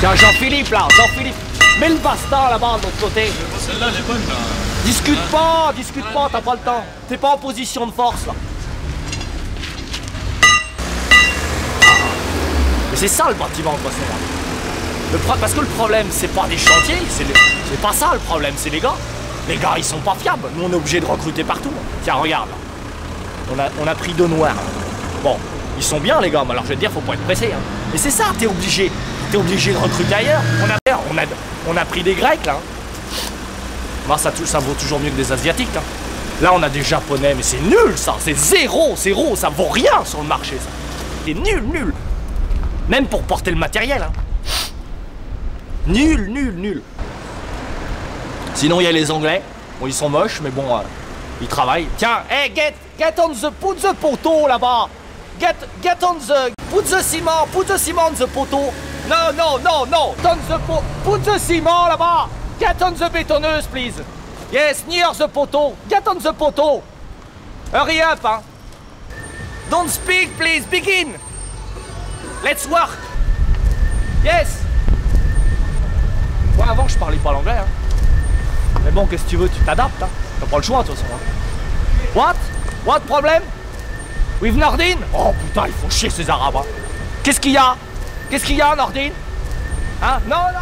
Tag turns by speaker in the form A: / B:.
A: Tiens, Jean-Philippe, là, Jean-Philippe. Mets le bastin là-bas, de l'autre côté.
B: Celle-là, elle est bonne, là.
A: Discute pas, discute pas, t'as pas le temps. T'es pas en position de force, là. Mais c'est ça le bâtiment, quoi, c'est là. Le pro- Parce que le problème, c'est pas des chantiers, c'est les- pas ça le problème, c'est les gars. Les gars, ils sont pas fiables. Nous, on est obligé de recruter partout. Tiens, regarde, là. On a, on a pris deux noirs. Bon, ils sont bien, les gars, mais alors je vais te dire, faut pas être pressé. Hein. Mais c'est ça, t'es obligé. T'es obligé de recruter ailleurs. On a, pris des Grecs, là. Bah, ça, vaut toujours mieux que des Asiatiques. hein. Là, on a des Japonais, mais c'est nul, ça. C'est zéro, zéro. Ça vaut rien sur le marché, ça. C'est nul, nul. Même pour porter le matériel. Hein. Nul, nul, nul. Sinon, il y a les Anglais. Bon, ils sont moches, mais bon, euh, ils travaillent. Tiens, hey, get, get on the, put the poteau là-bas. Get, get on the, put the ciment, put the cement on the poteau. No, no, no, no, on the put the ciment là-bas. Get on the bétonneuse, please. Yes, near the poteau. Get on the poteau. Hurry up, hein. Don't speak, please. Begin. Let's work. Yes. Moi, avant, je parlais pas l'anglais, hein. Mais bon, qu'est-ce que tu veux, tu t'adaptes, hein. T'as pas le choix, de toute façon. hein. What? What problem? With Nordin Oh putain, il faut chier ces arabes, hein. Qu'est-ce qu'il y a? Qu'est-ce qu'il y a, Nordin Hein? Non, non,